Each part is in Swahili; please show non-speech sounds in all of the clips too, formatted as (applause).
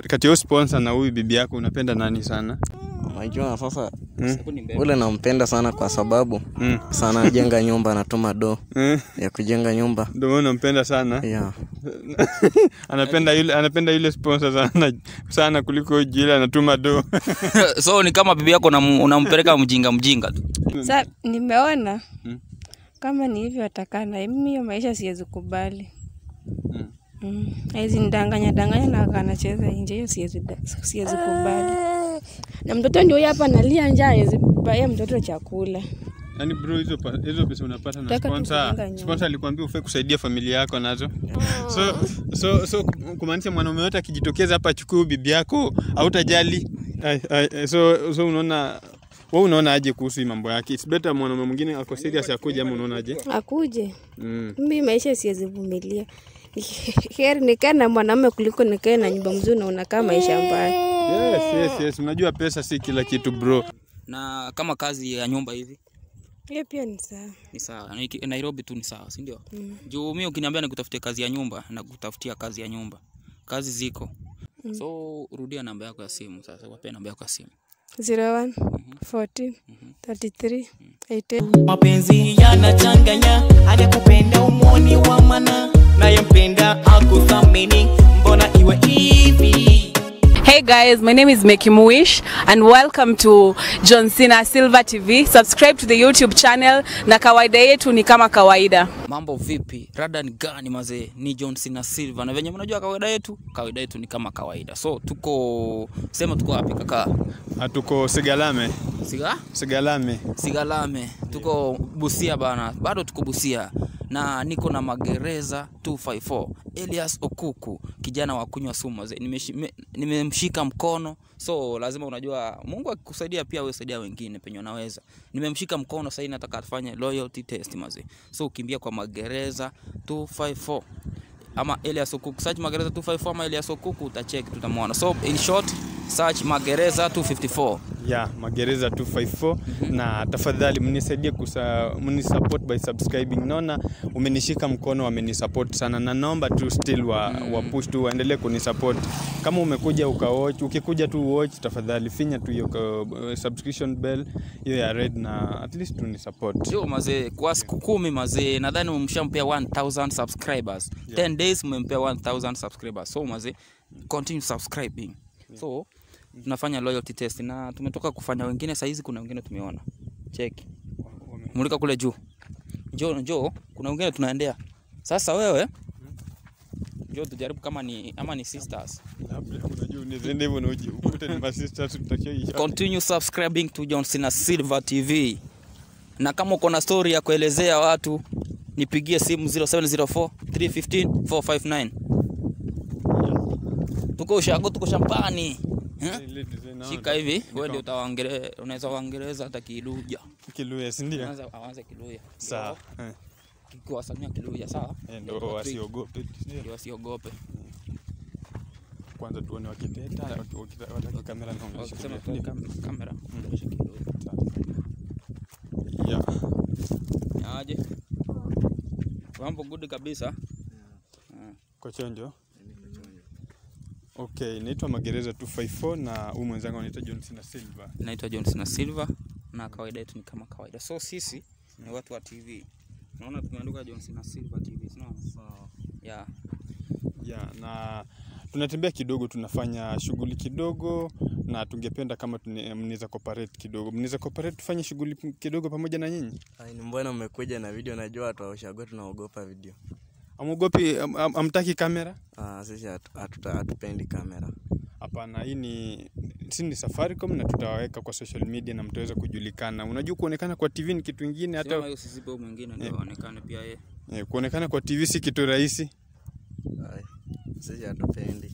Kati ya sponsor na huyu bibi yako unapenda nani sana? Unajua sasa Mm. ule nampenda sana kwa sababu Mm. sana jenga nyumba anatuma do mm. ya kujenga nyumba Ndio maana nampenda sana. yeah. (laughs) anapenda yule anapenda yule sponsor sana sana kuliko yule anatuma do. (laughs) so ni kama bibi yako unam- unampeleka mjinga mjinga tu Sa nimeona Mm. kama ni hivyo atakana, mimi hiyo maisha siwezi kubali. Mm. Mm. Haizi nidanganya danganya na akanacheza nje, hiyo siwezi siwezi kubali. Na mtoto ndio huyo hapa analia njaa, hawezi kubaia mtoto chakula. Yaani bro hizo hizo pesa unapata na sponsor. Sponsor alikwambia ufai kusaidia familia yako nazo. So so so kumaanisha mwanaume yote akijitokeza hapa achukue bibi yako hautajali. So so unaona wewe unaona aje kuhusu mambo yake? It's better mwanaume mwingine ako serious akuje ama unaona aje? Akuje Mm. mimi maisha siwezi vumilia. (laughs) Heri nikae na mwanaume kuliko nikae na nyumba mzuri na unakaa maisha mbaya. Yes, yes, yes. Unajua pesa si kila kitu bro. na kama kazi ya nyumba hivi Hiyo pia ni sawa. ni sawa nairobi tu ni sawa si ndio Mm. juu mimi ukiniambia nikutafutie kazi ya nyumba nakutafutia kazi ya nyumba kazi ziko Mm. so rudia namba yako ya simu sasa wape namba yako ya simu 01 14 33 18 mapenzi yanachanganya guys, my name is Meki Muish and welcome to John Cena Silver TV. Subscribe to the YouTube channel. Na kawaida yetu ni kama kawaida. mambo vipi? Rada ni gani mazee? Ni john cena silva na venye mnajua kawaida yetu kawaida yetu ni kama kawaida. So tuko sema tuko wapi kaka? Tuko Sigalame. siga? Sigalame. sigalame. Tuko busia bana. Bado tuko busia na niko na magereza 254 elias okuku kijana wa kunywa sumu. Nimemshika mkono. So lazima unajua mungu akikusaidia pia wewe saidia wengine penye unaweza. Nimemshika mkono sasa, nataka afanye loyalty test mzee, so ukimbia kwa magereza 254 ama Elias Okuku. Search magereza 254 ama Elias Okuku utacheki tutamwona. So in short search magereza 254 ya magereza 254 mm -hmm. na tafadhali mnisaidie kusa mnisupport by subscribing. Naona umenishika mkono wamenisupport sana. Na naomba tu still wa, mm. wa push tu waendelee kunisupport. Kama umekuja ukawatch ukikuja tu watch tafadhali finya tu hiyo uh, subscription bell hiyo ya red na at least tunisupport Yo mazee, kwa siku kumi mazee, nadhani umshampea 1000 subscribers. 10 days mmempea 1000 subscribers. So mazee, continue subscribing. yeah. So tunafanya loyalty test na tumetoka kufanya wengine, saizi kuna wengine tumeona. Check. Mulika kule juu. Njoo njoo, kuna wengine tunaendea. Sasa wewe njoo tujaribu kama ni ama ni sisters. Continue subscribing to John Cena Silver TV. Na kama uko na story ya kuelezea watu, nipigie simu 0704 315 459. Tuko ushago, tuko shambani. Eh? Shika hivi, wewe ndio utawaongelea, unaweza waongeleza hata Kiluya. kiluya si ndio Anza aanze Kiluya. sawa eh, Kiwasamia Kiluya sawa? eh, ndio wasiogope ndio Ndio wasiogope. kwanza tuone wakiteta wataki kamera na Ndio. kamera. Ya. Kiluya. Aje. Mambo good kabisa. Kochonjo. Okay, naitwa Magereza 254 na huyu mwenzangu anaitwa Johnson na Silva. naitwa Johnson na Silva na kawaida yetu ni kama kawaida. So sisi ni watu wa TV. Naona tumeandika Johnson na Silva TV, unaona? Yeah. Yeah, na tunatembea kidogo, tunafanya shughuli kidogo na tungependa kama mnaweza cooperate kidogo. Mnaweza cooperate tufanye shughuli kidogo pamoja na nyinyi? Ai, ni mbona mmekuja na video? Najua watu wa ushago tunaogopa video. Amuogopi am, am, amtaki kamera? Ah, sisi hatu- hatupendi kamera. Hapana, hii ni si ni Safaricom na tutawaweka kwa social media na mtaweza kujulikana. Unajua kuonekana kwa TV ni kitu kingine Hata mwingine ndio aonekane pia yeye. eh, kuonekana kwa TV si kitu rahisi. Ai, sisi hatupendi.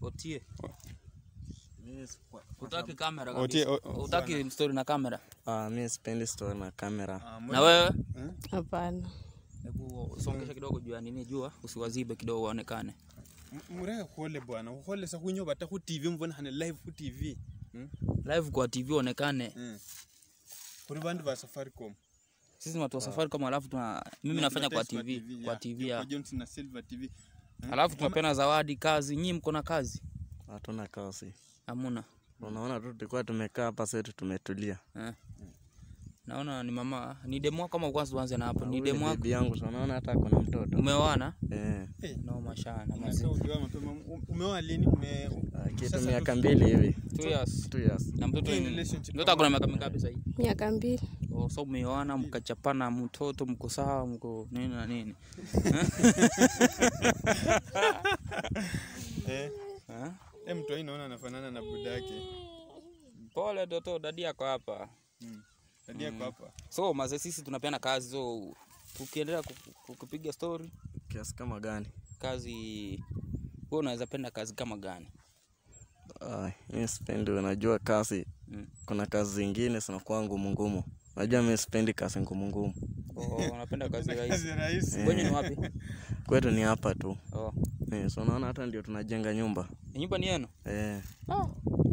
Otie. Mimi Utaki kamera kabisa. Utaki story na kamera. Ah, mimi sipendi story na kamera. Na wewe? Hapana. Hebu songesha kidogo juu ya nini jua, usiwazibe kidogo waonekane. mureka kuole bwana kuole sa kunyo bata ku TV mbona hane live ku TV Live kwa TV onekane. kuri bandu ba Safaricom Sisi watu wa Safaricom alafu tuna mimi nafanya kwa TV, kwa TV ya Johnson na Silver TV alafu tunapeana zawadi kazi. Nyinyi mko na kazi? Hatuna kazi. Hamuna. Unaona tu tulikuwa tumekaa hapa setu tumetulia. Eh. Naona ni mama ni demu wako ama kwanza tuanze na hapo? Ni demu wako? bibi yangu so unaona hata kuna mtoto. Umeoana? Eh. Sana mazee ulioa. Um- Umeoa lini? Ume ah, kitu miaka mbili hivi. Two years. Two years. Na mtoto ni- relationship mtoto akona miaka mingapi sasa hivi? miaka mbili. Oh, so umeoana mkachapana mtoto mko sawa mko nini na nini? (laughs) Eh, Eh? eh, mtu hii naona anafanana na budake. pole toto dadi yako hapa. Hadi yako so mazee sisi tunapeana kazi so ukiendelea ku- ku- kupiga story kiasi kama gani? kazi wewe unaweza penda kazi kama gani? Ah, mi sipendi unajua kazi Mm. kuna kazi zingine zinakuwa ngumu ngumu. Najua mi spendi kazi ngumu ngumu. Oh, unapenda kazi rahisi. rahisi. kwenye ni wapi? (laughs) Kwetu ni hapa tu. Oh. eh, so unaona hata ndio tunajenga nyumba. Nyumba ni yenu? Eh,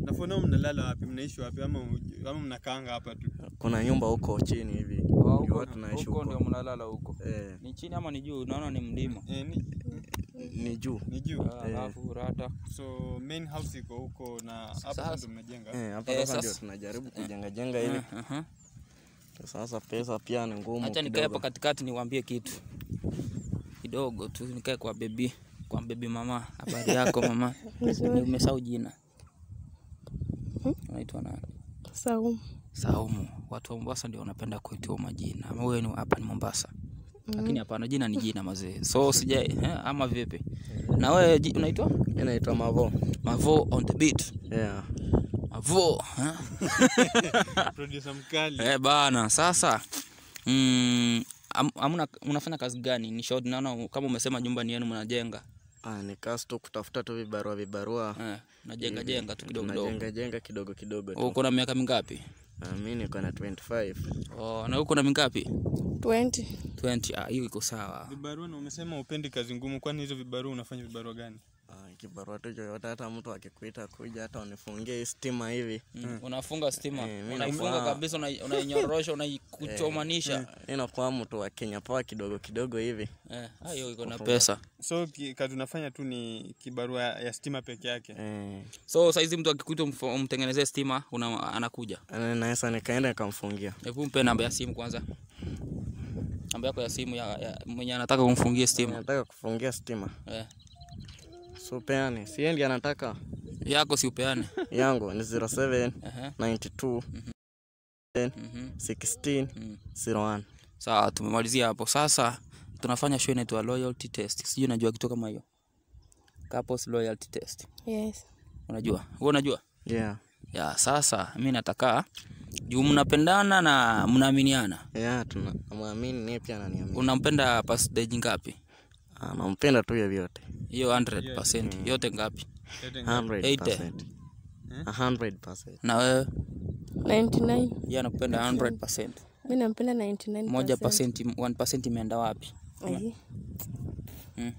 Na for mnalala wapi? Mnaishi wapi? Ama ama mnakaanga hapa tu? Kuna nyumba huko chini hivi. Oh, huko watu tunaishi huko ndio mnalala huko. Eh, ni chini ama ni juu? Naona ni mlima. Eh, ni, ni juu. ni juu. alafu alafu rata. So main house iko huko na hapa ndio ndo mnajenga. eh, hapa Eh, ndio tunajaribu kujenga jenga ili Uh, uh-huh. sasa pesa pia ni ngumu Acha nikae hapa katikati niwaambie kitu. Kidogo tu, nikae kwa bebi kwa bebi mama. Habari yako mama? (laughs) Umesahau jina, unaitwa nani? Saumu. Saumu. Watu wa Mombasa ndio wanapenda kuitiwa majina, ama wewe ni hapa ni Mombasa? Mm. Lakini hapana, jina ni jina mazee, so sijai eh, ama vipi? Na wewe unaitwa Mimi naitwa mavo Mavo on the beat. yeah. Mavo eh? (laughs) Producer mkali. Eh, bana sasa mm, am, amuna, unafanya kazi gani? Ni short, naona kama umesema nyumba ni yenu mnajenga. ah, ni kazi tu kutafuta tu vibarua vibarua Eh, najenga jenga tu kidogo kidogo. Najenga jenga kidogo kidogo Uko na miaka mingapi? Ah, mi niko na 25 Oh, na uko na mingapi? 20. 20. Ah, hiyo iko sawa. Vibarua na umesema upendi kazi ngumu, kwani hizo vibarua unafanya vibarua gani? Ah, kibarua tu chochote hata mtu akikuita kuja hata unifungie stima hivi Mm. Unafunga stima, Eh, mi unaifunga kabisa, unainyorosha una unaikuchomanisha. inakuwa mtu wa Kenya poa kidogo kidogo hivi Eh, ah, hiyo iko na pesa. So kazi unafanya tu ni kibarua ya stima peke yake. eh, So saizi mtu akikuita umtengenezee stima, una, anakuja. naweza nikaenda nikamfungia Hebu mpe namba ya simu kwanza. Namba yako ya simu ya, ya mwenye anataka kumfungia stima. anataka kufungia stima Eh. So peane siendi anataka Yako si upeane. yangu ni 07 92 Mhm. 16 Mm. 01 Sawa, tumemalizia hapo. Sasa tunafanya show inaitwa loyalty test. Sijui unajua kitu kama hiyo. Couples loyalty test. Yes. Unajua? Wewe unajua? yeah Ya, sasa mimi nataka juu mnapendana na mnaaminiana. yeah tunamwamini yeye pia ananiamini Unampenda percentage ngapi? Ah, nampenda tu vyote Hiyo 100% yote ngapi? 100% A 100% Na wewe 99. yeye anakupenda 100%. Mimi nampenda 99%. Moja percent, 1% imeenda wapi? Ai. Mm.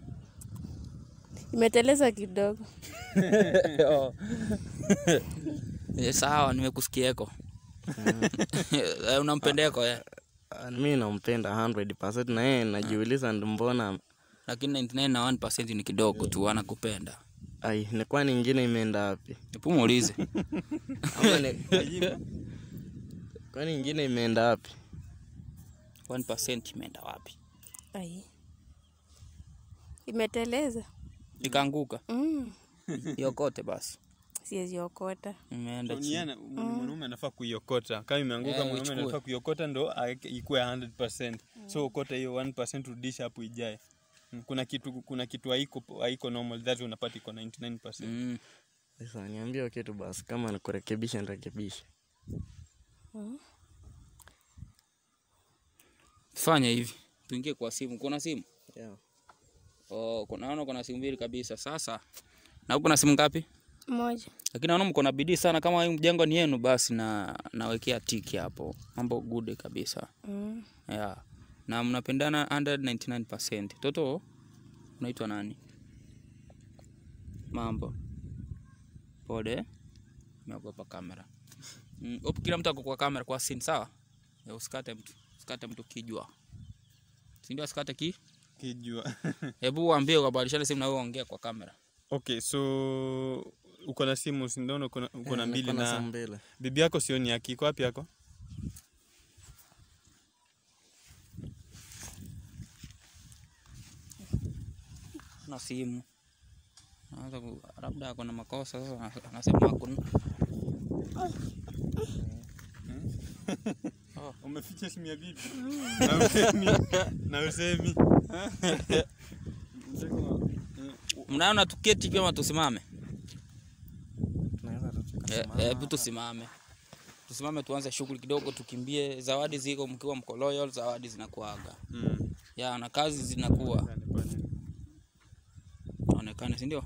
Imeteleza kidogo. (laughs) Eh, sawa, nimekusikieko. eko (laughs) Unampendeko eh. Ah, mi nampenda 100% na yeye najiuliza ndo mbona Lakini 99 na 1% ni kidogo tu, anakupenda. ai ni kwani nyingine imeenda wapi Hebu muulize. Kwa nyingine kwani ingine imeenda wapi 1% imeenda wapi? Ai. Imeteleza. Ikaanguka. Mm. Iokote basi. Siwezi okota. Imeenda Ni chini. mwanaume anafaa kuiokota kama imeanguka Eh, mwanaume anafaa kuiokota ndo ikuwe 100% so okota hiyo 1% rudisha hapo ijae Mm, kuna kitu kuna kitu haiko haiko normal that unapata iko 99% Mm. sasa niambie okay kitu basi kama nakurekebisha nirekebishe Fanya hivi. Tuingie kwa simu. Kuna simu? yeah. Oh, kuna naona kuna simu mbili kabisa. Sasa na huko na simu ngapi? Moja. Lakini naona mko na bidii sana kama hii mjengo ni yenu basi na nawekea tiki hapo. Mambo good kabisa. Mm. Yeah. Na mnapendana 199%. Toto unaitwa nani? Mambo. Pole. Nimeogopa kamera. Mm, op, kila mtu ako kwa kamera kwa scene sawa? Ya, usikate mtu. Usikate mtu kijua. Si ndio Usikate ki? kijua (laughs) hebu waambie wabadilishane simu na wewe ongea kwa kamera okay so uko na simu si uko na- uko na Eh, mbili na bibi yako sioni yake iko wapi yako simu. Anaanza labda ako na makosa sasa ana- anasema hakuna umeficha simu ya bibi? Na usemi. Na usemi. Mnaona tuketi vyema, tusimame? Eh, hebu tusimame. Tusimame tuanze shughuli kidogo tukimbie. Zawadi ziko mkiwa mko loyal zawadi zinakuaga. Mm. ya na kazi zinakuwa onekane si ndio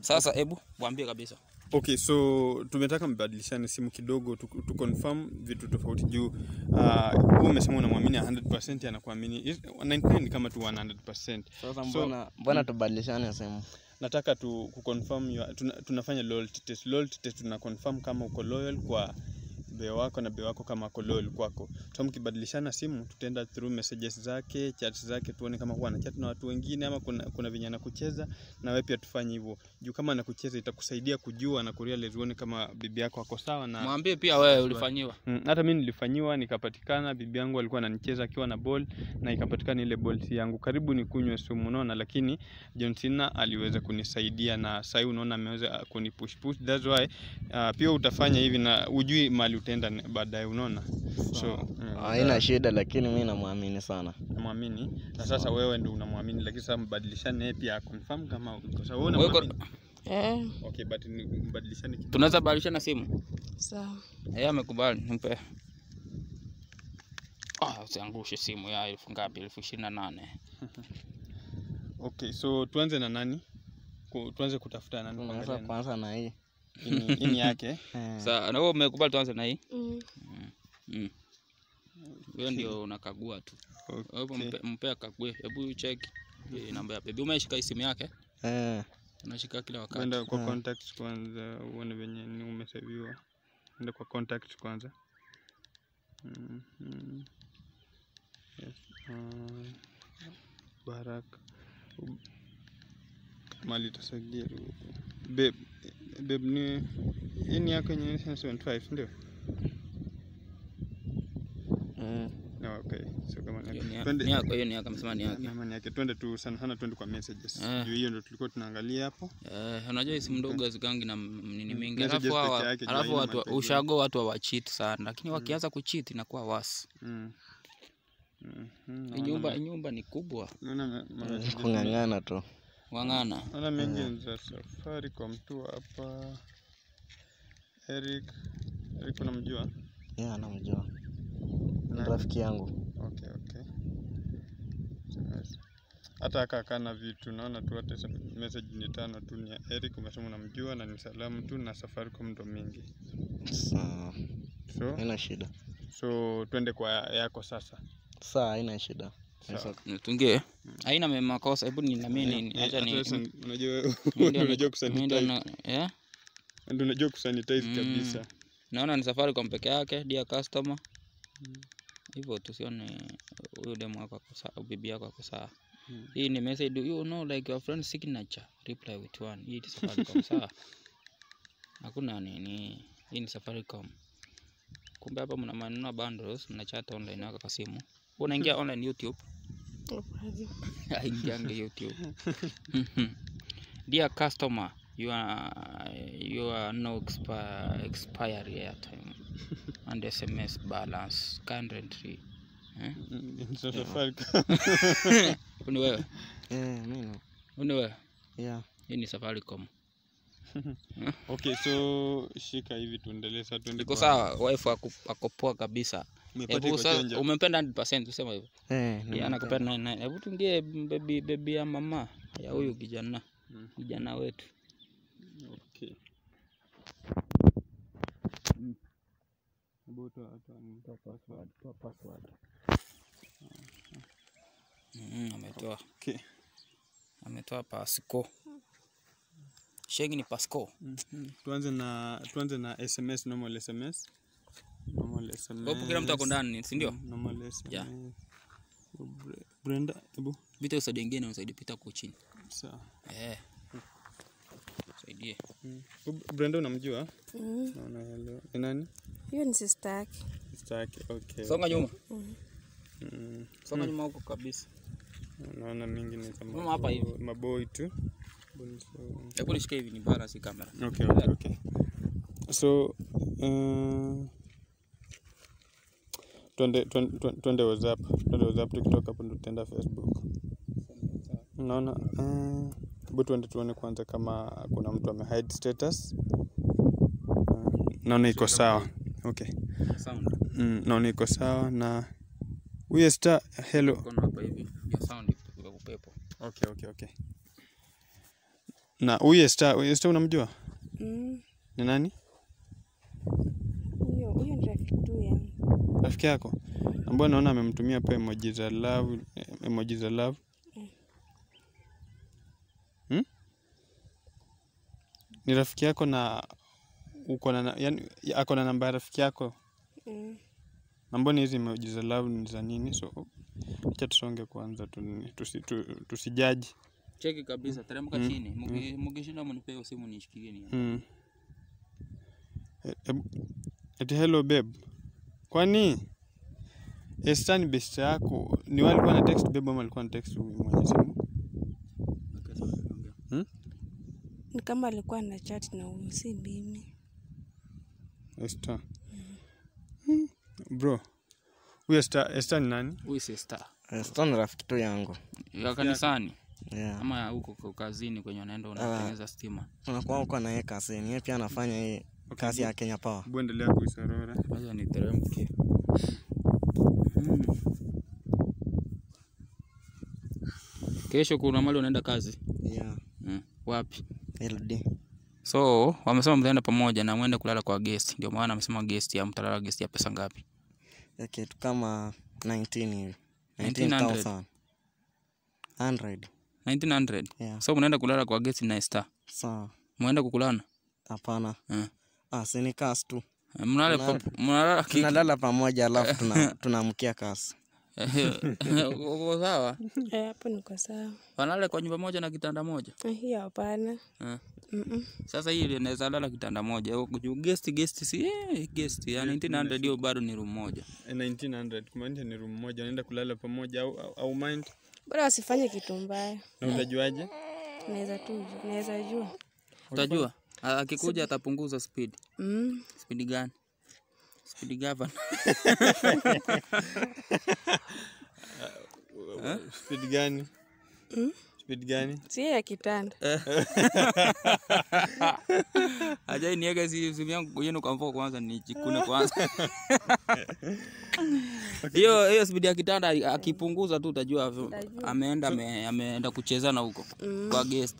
sasa hebu waambie kabisa Okay, so tumetaka mbadilishane simu kidogo tu, tu confirm vitu tofauti juu uh, umesema unamwamini 100% anakuamini 99 kama tu 100%. Sasa mbona So, mbona mbona tubadilishane simu? nataka tu kuconfirm tuna, tunafanya loyalty test. Loyalty test tuna confirm kama uko loyal kwa beo wako na beo wako kama ako loyal kwako. So mkibadilishana simu tutaenda through messages zake, chats zake tuone kama huwa anachat na watu wengine ama kuna, kuna venye anakucheza na wewe pia tufanye hivyo. Juu kama anakucheza itakusaidia kujua na kurealize uone kama bibi yako ako sawa na mwambie pia wewe ulifanyiwa Mm, hata mimi nilifanyiwa nikapatikana, bibi yangu alikuwa ananicheza akiwa na ball na ikapatikana ile ball si yangu. Karibu nikunywe sumu unaona, lakini John Cena aliweza kunisaidia na sasa unaona ameweza kunipush push. That's why uh, pia utafanya hivi na ujui mali utaenda baadaye unaona. So Haina shida, lakini mi namwamini sana. namwamini na sasa wewe ndio unamwamini, lakini sasa mbadilishane yeye pia confirm kama kwa sababu wewe unamwamini. Eh, Okay, but mbadilishane kidogo. tunaweza badilishana simu sawa. yeye amekubali nimpe ah usiangushe simu ya elfu ngapi elfu ishirini na nane (laughs) Okay, so tuanze na nani? Tuanze kutafuta nani Tunaweza kwanza na hii. Ini, ini yake. (laughs) Eh, sasa na wewe umekubali tuanze na hii Mm. mm. wewe ndio unakagua tu wewe Okay. mpe, mpe akague hebu check namba ya bebi umeshika simu yake eh, unashika kila wakati Nenda kwa contact contacts kwanza uone venye ni umesaviwa. Nenda kwa contacts kwanza. Mm, mm. Yes. Uh, Barak. Um, Mali tasaidia. Babe, babe ni hii ni yako yenye ni 75 ndio? mm, No, okay. So kama ni Hiyo ni ni yako hiyo ni yako amesema ni yake twende tu sana sana twende kwa messages. Eh. Juu hiyo ndio tulikuwa tunaangalia hapo. Eh, unajua hii simu ndogo hazikangi na nini mingi alafu alafu watu ushago watu hawachit sana lakini wakianza kuchit inakuwa wasi Mm. Mm. Mm. Nyumba nyumba ni kubwa messages kung'ang'ana tu. Wang'ana Naona mengi za kwa mtu hapa. Eric, Eric unamjua? Yeah, namjua. Ni rafiki yangu. Okay, okay. Hata akakana na vitu naona tu hata sa- message ni tano tu ni ya Eric umesema unamjua na ni salamu tu na safari kwa ndo mingi. Sawa, So, haina shida. so twende kwa yako sasa. Sawa, haina shida. Sawa. tungie haina makosa. Hebu Eh, acha ni (laughs) unajua kusanitize. eh? Ndio unajua kusanitize Mm. kabisa. naona ni Safaricom peke yake dia customer. Hivyo tusione huyu demo wako ako bibi yako ako sawa. Mm. hii ni message do you know like your friend signature. Reply with one. Hii ni Safaricom sawa (laughs) hakuna nini. Hii ni Safaricom kumbe hapa mna maneno bundles mnachata online wako kwa simu. Unaingia (laughs) online YouTube (laughs) aingiange YouTube (laughs) (laughs) dear customer you are you are no expi- expiry airtime and SMS balance currently eh? Mm, so Safaricom. Huu ni wewe Eh, mimi. Huu wewe Yeah. hii ni Safaricom Okay, so shika hivi tuendelee sasa tuende iko sawa wife ako, ako poa kabisa Umempenda 100% usema hivyo Eh, nimependa. anakupenda 99 hebu tungie baby baby ya mama ya huyu kijana Mm. kijana wetu Okay. Hebu toa- toa password, toa password. mm, ametoa Okay. ametoa pasco shengi ni pasco Mhm. Tuanze na tuanze na SMS normal SMS. Hapo kila mtu ako ndani si ndio. Yeah. Brenda, hebu vita usaidie ingine usaidie pita kwa chini Sawa. eh saidie Brenda unamjua? Mm. Naona hello. Ni nani? Hiyo ni sister yake. Sister yake. Okay. songa nyuma Mm. songa nyuma huko kabisa Naona mingi ni kama Mama hapa hivi. mabo- maboi tu. Hebu nishike hivi ni bara si kamera Okay, okay, okay. So, uh, twende twende- WhatsApp. Twende WhatsApp tukitoka hapo ndo tutaenda Facebook. Unaona? Uh, hebu tuende tuone kwanza kama kuna mtu amehide status. Uh, naona iko sawa. Okay. sound Mm, naona iko sawa na huyo star hello. kono hapa hivi ya sound ya upepo Okay, okay, okay. Na huyo star, huyo star unamjua? Mm. Ni nani? Huyo huyo ni rafiki tu yangu. Rafiki yako? Ambayo naona amemtumia pa emoji za love emoji za love. Hmm? ni rafiki yako na uko na yani ako na namba ya rafiki yako? Mm. na mbona hizi emoji za love ni za nini? So acha tusonge kwanza tu, tu, tusijaji. Cheki kabisa teremka chini. Mkishinda mm. mnipe simu nishikilie ni mm. E- eti hello babe kwani? Esther ni best yako. Ni wale walikuwa na text babe ama alikuwa na text mwenye simu? Hmm? Ni kama alikuwa na chat na huyu si mimi. Esther hmm. bro huyu Esther Esther ni nani? Huyu si Esther. Esther ni rafiki tu yangu. Ya kanisani? Yeah. ama huko kwa kazini kwenye unaenda unatengeneza stima? Unakuwa huko na yeye kazini, yeye pia anafanya hii kazi ya Kenya Power. hebu endelea kuisorora Acha niteremke. Kesho kuna mali unaenda kazi Yeah. mm. Wapi? LD. So wamesema mtaenda pamoja na mwende kulala kwa guest, ndio maana amesema guest ya mtalala guest ya pesa ngapi? Ya kitu kama 19 hivi. 19,000. 100. 1900. Yeah. So mnaenda kulala kwa guest na Star. Sawa. Mwenda kukulana? Hapana. Eh. Ah, si ni kasi tu. Mnalala pa- mnalala ki- Tunalala pamoja alafu (laughs) tuna tunaamkia kasi. (laughs) Uko sawa? Eh, hapo niko sawa. Wanalala kwa nyumba moja na kitanda moja. Eh, Hiyo hapana. Eh. Sasa hii naweza inaweza lala kitanda moja. Juu guest guest si eh, guest ya 1900 hiyo bado ni room moja. Eh, 1900 kumaanisha ni room moja Unaenda kulala pamoja au, au, mind Bora wasifanye kitu mbaya. na utajuaje Naweza tu naweza jua. Utajua akikuja atapunguza speed. Mm. Speed gani? Speed govern. (laughs) (laughs) speed gani speed gani Si ya kitanda. (laughs) Acha niweke si- simu yangu yenu kwa mfuko kwanza nijikune (laughs) kwanza. Hiyo hiyo speed ya kitanda akipunguza tu utajua ameenda ame, ameenda kuchezana huko kwa guest.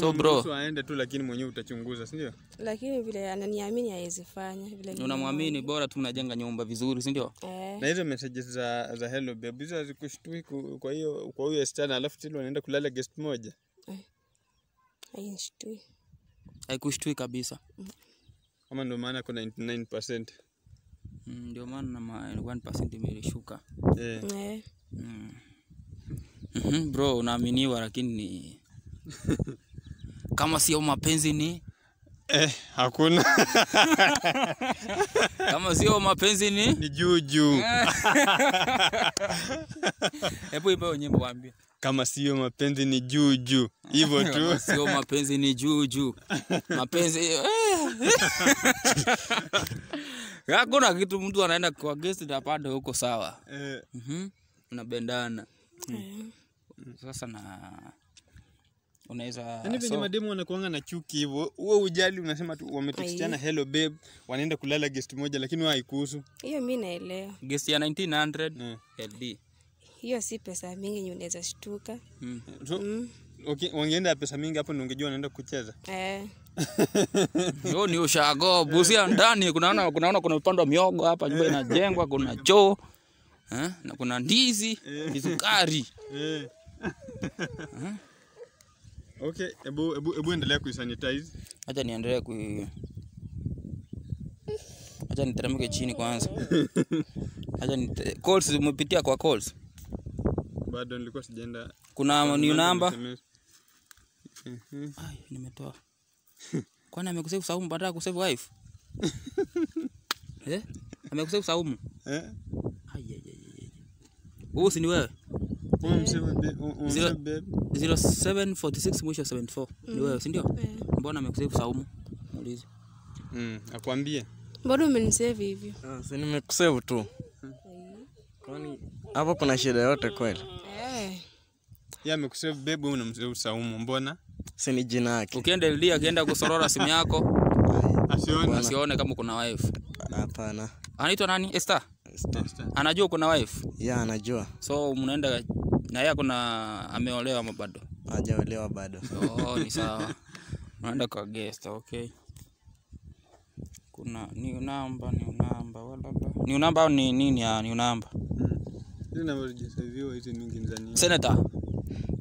So bro, aende tu lakini mwenyewe utachunguza si ndio lakini vile ananiamini hawezi fanya vile. unamwamini bora tu mnajenga nyumba vizuri, si ndio? Na hizo messages za za hello babe hizo hazikushtui kwa hiyo kwa huyo Esther alafu tilo anaenda kulala guest moja hainishtui. Haikushtui kabisa. ama ndio maana kuna 99% Mm, Ndio maana na ma- 1% imelishuka. eh Eh, Mm. Mhm, bro unaaminiwa lakini ni (laughs) kama sio mapenzi ni eh hakuna (laughs) kama sio mapenzi ni ni juu juu (laughs) hebu ipe nyimbo waambie kama sio mapenzi ni juu juu. Hivyo (laughs) tu. Kama sio mapenzi ni juu juu. Mapenzi eh. (laughs) hakuna kitu mtu anaenda kwa gesti na huko sawa. Eh, Mhm. unabendana sasa na unaweza Yaani venye so- mademu wanakuanga na chuki hivo huo ujali unasema tu wametextiana hello babe, wanaenda kulala guest moja, lakini wewe haikuhusu. hiyo mi naelewa. guest ya 1900 Eh. LD Hiyo si pesa mingi yenye unaweza shtuka. mm. So, mm. okay, wangeenda pesa mingi hapo ndio ungejua unaenda kucheza. Eh, (laughs) Yo ni ushago busia ndani kunaona kunaona kuna upande wa miogo hapa nyumba inajengwa kuna choo eh? na kuna ndizi kisukari Eh. Okay, ebu ebu ebu endelea kuisanitize. acha niendelee ku acha niteremke chini kwanza (laughs) acha ni calls umepitia kwa calls bado nilikuwa sijaenda. Kuna new number? Ai, nimetoa. Kwani amekusave saumu baada ya kusave wife? (laughs) Eh? Amekusave saumu? Eh? Ai, ai, ai, ai. huu si ni wewe? Zero- babe. 0746 mwisho 74 ni wewe si ndio? mbona amekusave saumu? Muulize. Mm, akwambie. Mbona umenisave hivyo? Ah, si nimekusave tu. Kwani hapo kuna shida yote kweli. Eh. Yeye amekusave babe, wewe unamsave Saumu. Mbona? si ni jina yake. Ukienda LD akienda kusorora simu yako Asione. asione kama kuna wife. Hapana. Anaitwa nani? Esther. Esther. anajua kuna wife? Ya anajua. So mnaenda na yeye kuna ameolewa ama bado? Hajaolewa bado. Oh, ni sawa. Unaenda kwa guest okay. Kuna ni namba, ni namba wala ni namba au ni nini ya new senator.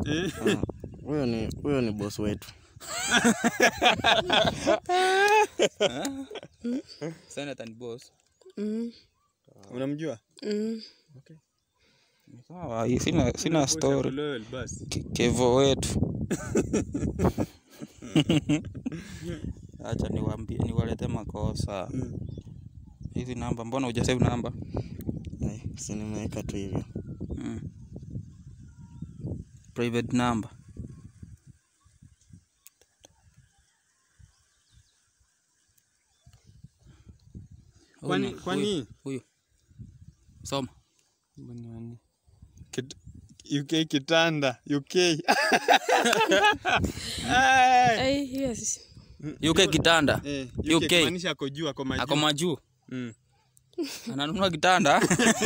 Eh? Ah, huyo ni huyo ni boss wetu. (laughs) Senator ni boss. Mm. Unamjua? Mm. sawa sina sina story. kevo wetu. (laughs) Acha niwaambie niwalete makosa. Mm. hizi namba mbona hujasave namba si nimeweka tu hivyo. Mm. private number. Kwani- ni- kwani- huyu- huyu. Soma. Kit- UK kitanda UK hiyo UK kitanda. Eh, UK. UK ako juu ako majuu. ako majuu. Mm. Ananunua kitanda.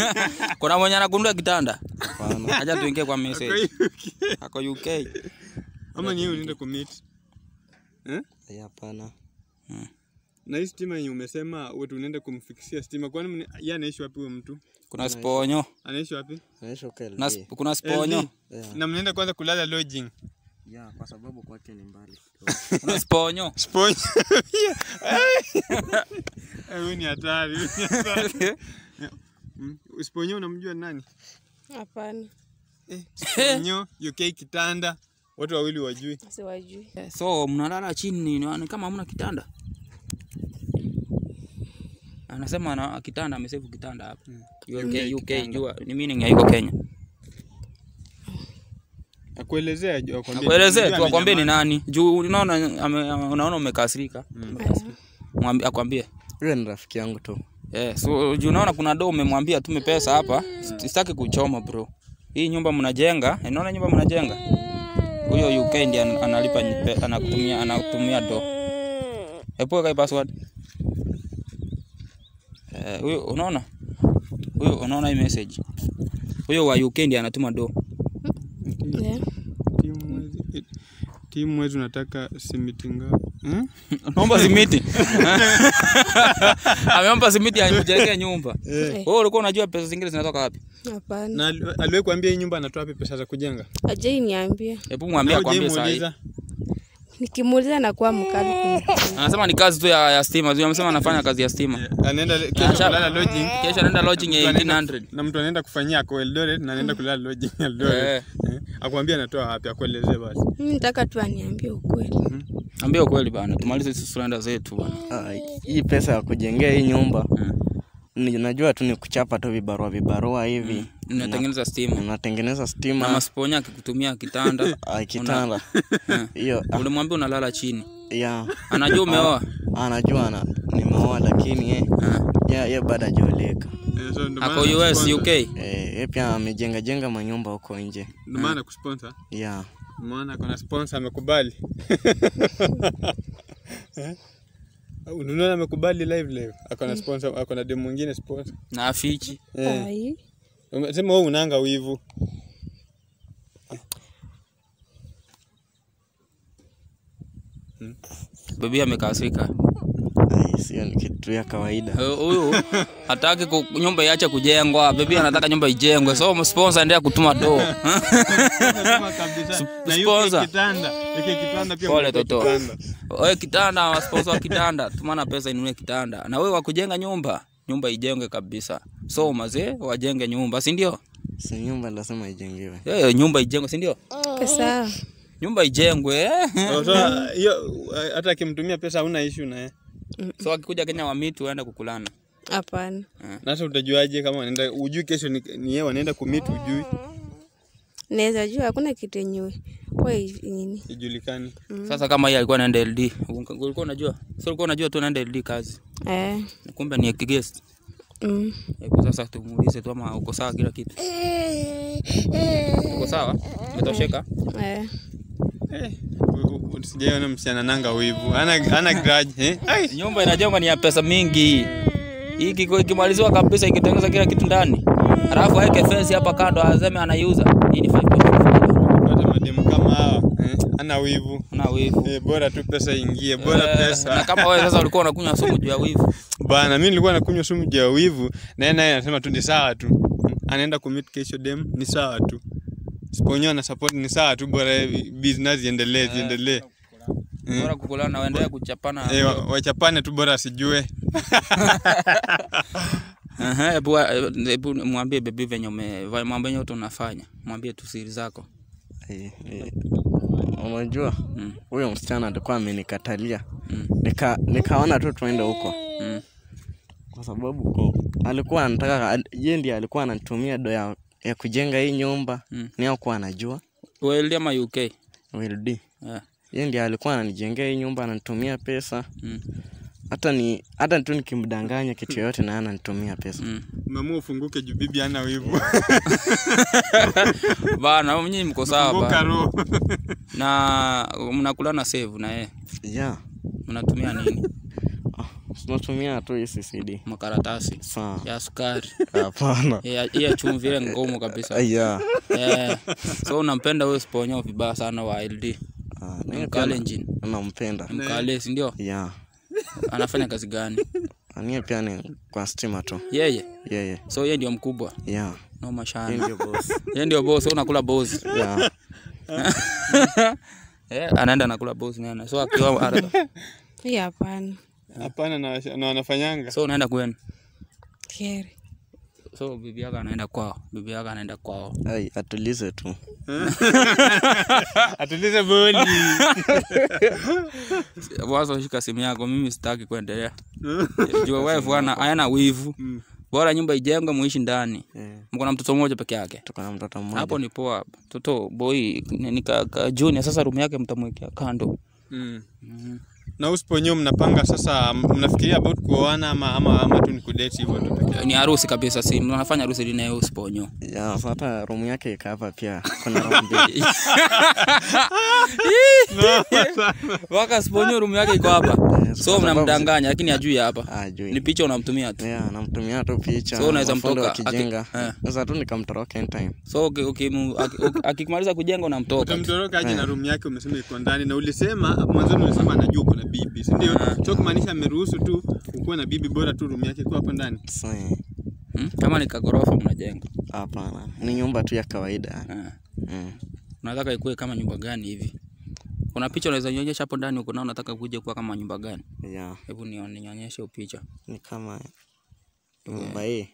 (laughs) Kuna mwenye anagundua kitanda? Hapana. Acha tuingie kwa message. Ako UK. Ama ni yeye unaenda meet? Eh? Ai, hapana. Na hii stima yenye umesema wetu unaenda kumfikishia stima kwani yeye anaishi wapi huyo mtu? kuna sponyo. Anaishi wapi? anaishi hotel na sp- kuna sponyo. Yeah. Na mnaenda kwanza kulala lodging. ya kwa sababu kwake ni mbali. Kuna sponyo. Sponge. (laughs) (laughs) Ni hatari. Usiponyo ni (laughs) hatari. Mm. Unamjua nani? hapana Eh, Usiponyo, UK kitanda. Watu wawili wajui. siwajui so mnalala chini ni kama hamna kitanda anasema ana kitanda amesevu kitanda hapa UK, UK jua ni meaning ya yuko Kenya Akuelezea akwambie. akuelezee Akuelezea tu akwambie ni nani juu unaona unaona umekasirika Mwambie akwambie huyo ni rafiki yangu tu Eh, so juu unaona kuna do umemwambia tume pesa hapa, sitaki kuchoma bro. Hii nyumba mnajenga, unaona nyumba mnajenga? Huyo UK ndiye an- analipa anakutumia anakutumia do. Hebu weka password. Eh, huyo unaona? Huyo unaona hii message. Huyo wa UK ndiye anatuma do. yeah. Timu mwezi- Timu mwezi unataka simiti ngapi? Hmm? (laughs) Naomba simiti. (laughs) Ameomba simiti amjengee nyumba. Wewe ulikuwa unajua pesa zingine zinatoka wapi? hapana Na ali- aliwahi kuambia hii nyumba anatoa wapi pesa za kujenga? ajai niambia Hebu mwambie akwambie sasa nikimuuliza nakuwa mkali (laughs) Anasema ni kazi tu ya, ya stima. Zio amesema anafanya kazi ya stima. Anaenda kesho kulala lodging. Kesho anaenda lodging ya 1800. Na mtu anaenda kufanyia kwa Eldoret na anaenda kulala lodging Eldoret. Eh. Eh. Akwambia anatoa wapi? Akuelezee basi. mimi nataka tu aniambie ukweli Ambia kweli bana, tumalize hizo surrender zetu bana. Ah, hii pesa ya kujengea hii nyumba ni, najua tu ni kuchapa tu vibarua vibarua hivi Unatengeneza stima. unatengeneza stima Na masiponya akikutumia kitanda. Ai (laughs) kitanda hiyo ah, Ulimwambia unalala chini. ya Anajua umeoa. anajua na nimeoa lakini ye, yeah, ye bado hajaoleka Eh, so ndio Ako US. UK. eh, pia amejenga jenga manyumba huko nje Ndio maana kusponsor ya Maana kuna sponsor amekubali. (laughs) Eh? Au Unaona amekubali live live. Ako na sponsor, ako na demu mwingine sponsor. Na afichi. Eh. ai Sema wewe unanga wivu. Hmm. Bibi amekasirika. Sio kitu ya kawaida Eh, Huyu hataki nyumba iache kujengwa. Bibi anataka nyumba ijengwe. So sponsor endelea kutuma do. Na sponsor. kitanda. Yuko kitanda pia. Pole toto. kitanda. Wewe kitanda, sponsor wa kitanda, tumana pesa inunue kitanda. Na wewe wa kujenga nyumba, nyumba ijengwe kabisa. So mazee wajenge nyumba, si ndio? si nyumba lazima ijengewe Eh, nyumba ijengwe si ndio nyumba ijengwe eh. Hiyo hata akimtumia pesa hauna issue naye. So akikuja kenya wamitu waenda kukulana Hapana. Na sasa utajuaje kama wanaenda ujui kesho ni, ni yeye wanaenda kumit ujui Naweza jua hakuna kitu yenyewe kwa nini. ijulikani. sasa kama yeye alikuwa anaenda ld ulikuwa unajua Sio ulikuwa unajua tu anaenda ld kazi Eh. kumbe ni guest Mm. Hebu sasa tumuulize tu ama uko sawa kila kitu uko sawa umetosheka Eh. Eh, u- msichana nanga wivu. Ana ana grudge eh? Nyumba inajengwa ni ya pesa mingi hii kiko- ikimaliziwa kabisa ikitengeneza kila kitu ndani alafu aweke fence hapa kando aseme anaiuza hii ni 5.5 Pata mademu kama hawa eh? Ana wivu. Ana wivu Eh, bora tu pesa ingie, bora Eh, pesa. na kama wewe sasa ulikuwa unakunywa sumu juu ya wivu Bana, mimi nilikuwa nakunywa sumu juu ya wivu, na yeye naye anasema tu ni sawa tu. Anaenda kumit kesho dem, ni sawa tu. Siponyoa na support ni sawa tu, bora business iendelee ziendelee. bora kukulana na waendelee kuchapana Eh, wachapane tu bora asijue. (laughs) Aha, hebu ebu hebu mwambie bebi venye ume mambo yenye tunafanya, unafanya mwambie tu siri zako Eh, eh, unajua Mm. huyo msichana alikuwa amenikatalia Mm. nika nikaona tu tuende huko mm. kwa sababu alikuwa anataka yeye ndiye alikuwa anatumia do ya, ya kujenga hii nyumba Mm. ni akuwa anajua WLD ama uk WLD. do yeah. yeye ndiye alikuwa ananijengea hii nyumba ananitumia pesa mm. hata ni hata tu nikimdanganya kitu yoyote naye ananitumia pesa mm. Umeamua ufunguke juu bibi ana wivu. (laughs) bana mnyi mko sawa na bana. na mnakulana save na yeye yeah. mnatumia nini tunatumia tu hii CCD makaratasi. Sawa. Ya sukari. Hapana. Ya- ya chumvi ile ngumu kabisa. Yeah. eh. so unampenda huyo sponyo vibaya sana wa ld Ah, na mkale pia nampenda. Mkale sindio yeah. anafanya kazi gani? Anie pia ni kwa stima tu. Yeye? Yeye. So yeye ndio mkubwa? Yeah. no yeye mashana ndio boss. Yeye ndio boss wewe unakula boss. Yeah. (laughs) eh, anaenda nakula boss nana. so akiwa Hii hapana. Hapana na, na wanafanyanga. so unaenda kwenu? Heri. so bibi yako anaenda kwao? Bibi yako anaenda kwao? Ai, atulize tu. (laughs) Atulize boli. (laughs) wazo shika simu yako mimi sitaki kuendelea. Jua wife ana ayana wivu. Bora nyumba ijengwe muishi ndani. Yeah. mko na mtoto mmoja peke yake? Tuko na mtoto mmoja. Hapo ni poa mtoto boy ni ka, ka junior. Sasa room yake mtamwekea kando. Mm. Na usiponyo mnapanga sasa, mnafikiria about kuoana ama, ama, ama tu ni kudate hivyo tu pekee? Yake? ni harusi kabisa si mnafanya harusi linaye usiponyo yeah, so hata (laughs) (laughs) room yake iko hapa pia kuna room mbili. Waka siponyo room yake iko hapa so kwa mnamdanganya lakini ajui hapa ajui ni picha unamtumia tu yeah, namtumia tu picha So unaweza mtoka, akijenga eh. sasa tu nikamtoroka in time so okay, okay, akikumaliza akimaliza kujenga unamtoka. Utamtoroka aje na room yake umesema iko ndani na ulisema mwanzo ulisema anajua uko na bibi, si ndio? So kumaanisha ameruhusu tu ukuwe na bibi bora tu room yake iko hapo ndani. Eh, Hmm? kama ni kagorofa mnajenga hapana ni nyumba tu ya kawaida Eh. mm. unataka ikuwe kama nyumba gani hivi kuna picha unaweza nionyesha hapo ndani uko nao unataka kuja kuwa kama nyumba gani yeah. hebu nionyeshe hiyo picha ni kama nyumba hii Yeah.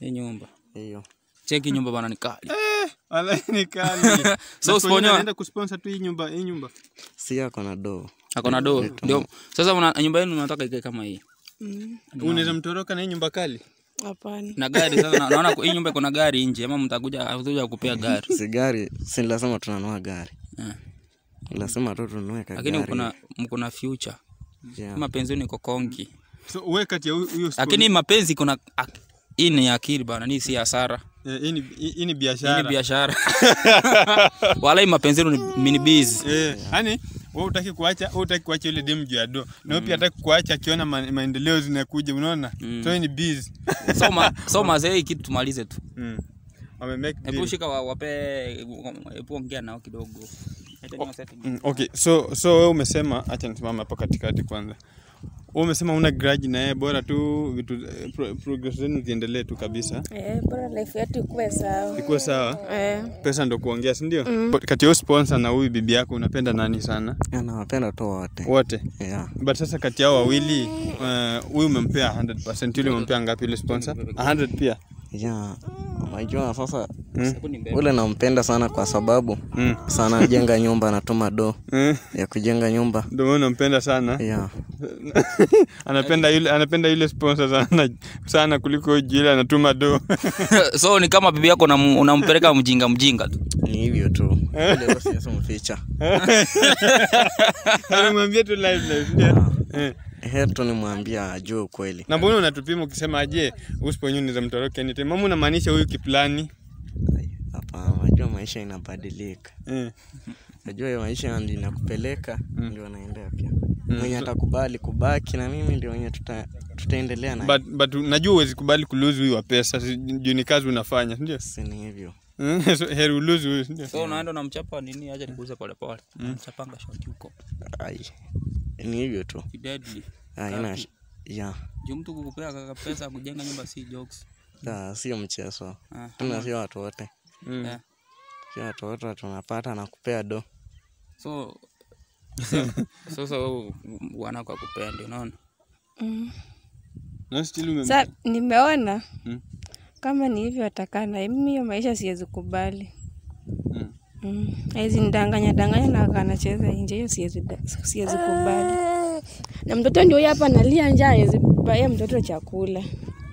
hii nyumba hiyo cheki nyumba bana ni kali (laughs) Eh, Wala ni kali. (laughs) So Na Naenda kusponsor tu hii nyumba, hii nyumba. si yako na doo ako na doo ndio sasa una, nyumba yenu unataka ikae kama hii Mm. Unaweza mtoroka na hii nyumba kali. Hapana. na gari sasa na- naona hii nyumba iko na gari nje ama mtakuja kuja kupea gari si gari si lazima tunanua gari Eh. Lazima tu tununue kagari. lakini mkuna mko na mko na future yeah. mapenzi ni kokongi. So kati ya huyo lakini mapenzi kuna hii ni akili bana ni si hasara Eh, hii ni hii- hii ni hii ni biashara. biashara wala mapenzi ni busy Eh, yani wewe utaki kuacha, wewe utaki kuacha ile demu juu ya do. Na wewe pia hataki kuacha akiona ma, maendeleo zinakuja, unaona? So hii ni busy. so, ma, so mazee kitu tumalize tu Mm. Wame make deal. hebu shika wape hebu ongea nao kidogo. Mm, okay so so wewe umesema acha nisimame hapo katikati kwanza. Wewe umesema una grudge na yeye bora tu vitu eh, pro, progress zenu ziendelee tu kabisa. Eh, bora life yetu ikuwe sawa. ikuwe sawa? Eh. pesa ndo kuongea si ndio? Mm. kati ya sponsor na huyu bibi yako unapenda nani sana? Anawapenda tu wote. Wote? Yeah. but sasa kati yao wawili huyu huyu umempea 100% yule umempea ngapi yule sponsor? 100 pia yeah. unajua sasa ule nampenda sana kwa sababu Mm. sana jenga nyumba anatuma do mm. ya kujenga nyumba. Ndio maana nampenda sana. Yeah. (laughs) anapenda yule anapenda yule sponsor sana sana kuliko yule anatuma do. (laughs) So ni kama bibi yako unam- unampeleka mjinga mjinga tu. Ni hivyo tu. Ile siwezi mficha. (laughs) Tu live live ndio eh heri tu nimwambia ajue ukweli. Na mbona unatupima ukisema aje usiponyunyiza za mtoroke anytime mama unamaanisha huyu kiplani? Hapana najua maisha inabadilika. Eh. Unajua hiyo maisha ndio inakupeleka ndio naendea pia. Mwenye atakubali kubaki na mimi ndio mwenye tuta, tutaendelea na but but najua uwezi kubali kuluzi huyu wa pesa juu ni kazi unafanya ndio? Si ni hivyo. (laughs) So, heri uluzi huyu so unaenda unamchapa nini? Acha nikuuze polepole mchapanga shoti huko. Ai ni hivyo tu. Deadly aina juu mtu kukupea kaka pesa kujenga nyumba si jokes. Da, sio mchezo. Ah, tuna sio watu wote. Eh. sio watu wote tunapata na kupea do. So (laughs) so- sasa wewe wanako akupendi unaona? Mm. Sa nimeona Mm. kama ni hivyo atakana. Mimi hiyo maisha siwezi kubali. Mm. Mm. ndanganya nidanganya danganya na akanacheza nje, hiyo siwezi siwezi kubali. Na mtoto ndio huyo hapa analia njaa, hawezi mtoto chakula.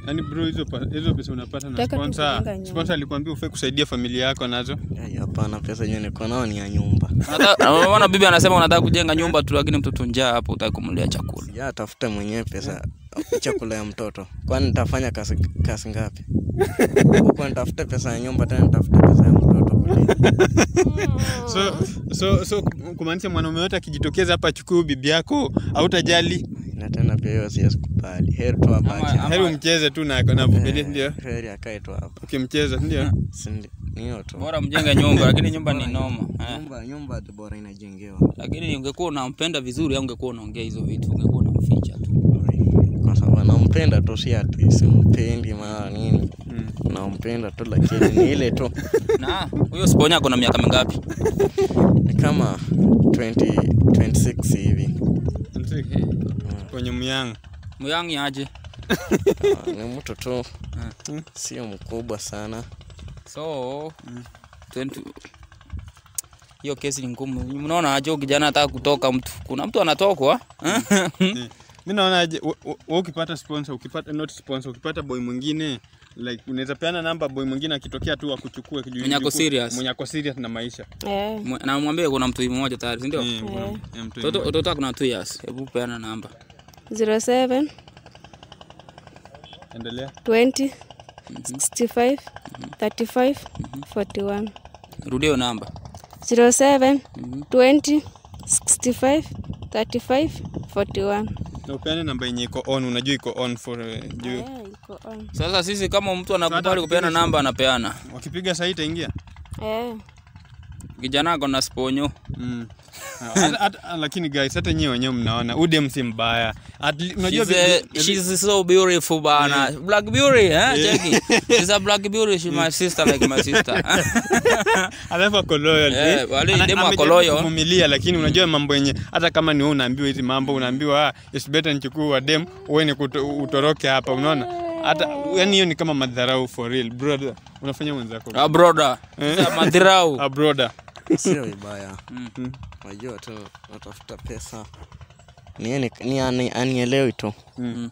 Yaani bro hizo hizo pesa unapata na sponsor. Sponsor alikwambia ufai kusaidia familia yako nazo. Ai, hapana pesa yenyewe niko nao ni ya nyumba unaona bibi anasema unataka kujenga nyumba tu lakini mtoto njaa hapo utaki kumlia chakula ya atafute mwenyewe pesa chakula ya mtoto kwani nitafanya kasi kazi ngapi huko nitafute pesa ya nyumba tena nitafute pesa ya mtoto kulia So so so kumaanisha mwanaume yote akijitokeza hapa achukue bibi yako hautajali. Na tena pia hiyo siwezi kubali. Heri tu abaki Heri umcheze tu na na vumilie ndio. heri akae tu hapo. Ukimcheza ndio. Ni hiyo tu. Bora mjenge nyumba lakini nyumba ni noma. Eh. nyumba nyumba tu bora inajengewa. Lakini ungekuwa unampenda vizuri au ungekuwa unaongea hizo vitu ungekuwa unamficha tu. Kwa sababu nampenda tu si ati simpendi maana nini. Nampenda tu lakini ni ile tu. Na huyo sponya ako na miaka mingapi? Ni kama 20, 26 hivi Kwenye myanga. Muyang aje Ah, ni mtu tu sio mkubwa sana so 20 hiyo kesi ni ngumu mnaona aje kijana hata kutoka mtu kuna mtu anatokwa (laughs) Mimi naona aje we- we- wewe ukipata sponsor, ukipata not sponsor, ukipata boy mwingine like unaweza peana namba boy mwingine akitokea tu akuchukue kijui- Mwenye ako serious. Mwenye ako serious na maisha. Eh. Na mwambie kuna mtu mmoja tayari si ndio Eh, bro. Eh, mtu Toto mmoja. toto kuna 2 years hebu peana namba 07 Endelea. 20 65 35 41 rudia namba 07 20 65 35 41 Na upeane namba yenye iko on, unajua iko on for eh, juu. Iko on. sasa sisi kama mtu anakubali kupeana namba anapeana Wakipiga saa hii itaingia. Eh. Kijana ako na sponyo. Mm. Ah, lakini guys hata nyewe wenyewe mnaona udem si mbaya. Unajua She's, so beautiful bana. Black beauty eh cheki she's a black beauty she's my sister like my sister. (laughs) Alafu ako loyal Eh, eh? wale demo ako loyal. kuvumilia lakini unajua mambo yenye hata kama ni wewe unaambiwa hizi mambo unaambiwa ah, it's better nichukue wa dem wewe ni utoroke hapa unaona? Hata yani hiyo ni kama madharau for real. Brother unafanya mwenzako? Ah brother. Madharau. A brother (laughs) sio vibaya. Najua tu natafuta pesa. Ni, ni, ni anielewi tu. Mm.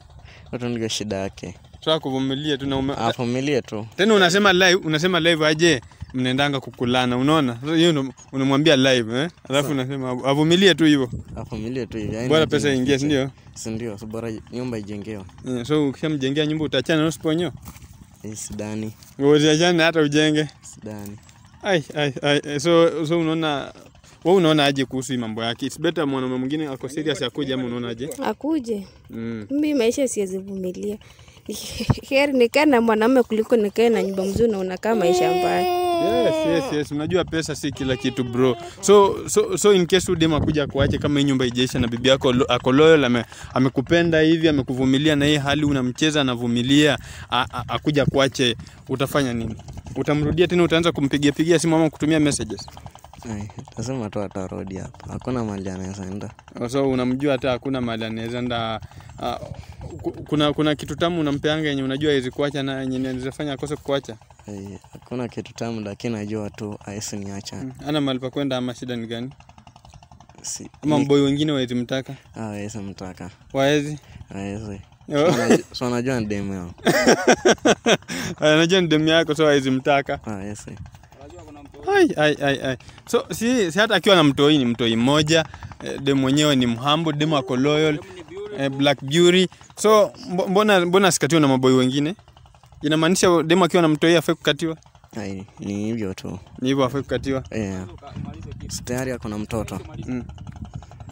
watu ndio shida yake. Kuvumilia tu na ume- avumilie tu. Tena unasema live unasema live aje? Mnaendanga kukulana unaona? Hiyo unamwambia live eh? Alafu unasema avumilie tu hivyo. Avumilie tu hivyo bora pesa ingie si sindio si ndio? So bora nyumba ijengewe. Yeah, so ukishamjengea nyumba utachana na usiponyo Hii sidani. Usiachane hata ujenge. Sidani ai, ai, ai, so so unaona wewe unaona aje kuhusu mambo yake it's better mwanaume mwingine ako serious akuje ama unaona aje Akuje. mm. Mimi maisha siwezi vumilia. Heri (laughs) nikae na mwanaume kuliko nikae na nyumba mzuri na unakaa maisha mbaya. Yes, yes, yes. Unajua pesa si kila kitu bro. So so so in case udem akuja kuache kama hii nyumba ijaisha na bibi yako ako loyal ame, amekupenda hivi amekuvumilia na hii hali unamcheza anavumilia akuja kuache utafanya nini? Utamrudia tena utaanza kumpigia pigia simu ama kutumia messages. Lazima tu atarudi hapa hakuna mali anaweza enda So unamjua hata hakuna mahali anaweza enda uh, kuna kuna kitu tamu unampeanga yenye unajua hawezi kuacha na yenye inaweza fanya akose kuacha Eh, hakuna kitu tamu lakini najua tu aisi niacha. Hmm. ana mahali pa kwenda ama shida ni gani? Si, ama mboi wengine wawezi mtaka? Awezi mtaka. Waezi Waezi. (laughs) Oh. so anajua ni demu yao. (laughs) Anajua ni demu yako so hawezi mtaka. Awezi ai, ai, ai, ai. so si, si hata akiwa na mtoi ni mtoi mmoja. Eh, demu mwenyewe ni mhambo demu ako loyal eh, black beauty. So mbona mbona sikatiwa na maboi wengine? Inamaanisha demu akiwa na mtoi afai kukatiwa? Hai, ni hivyo tu. Ni hivyo afai kukatiwa? Yeah. Tayari ako na mtoto. Mm.